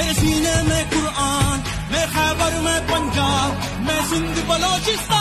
मेरे सीने में कुरान मैं खैबर में पंजाब में सिंध बलोचिस्तान।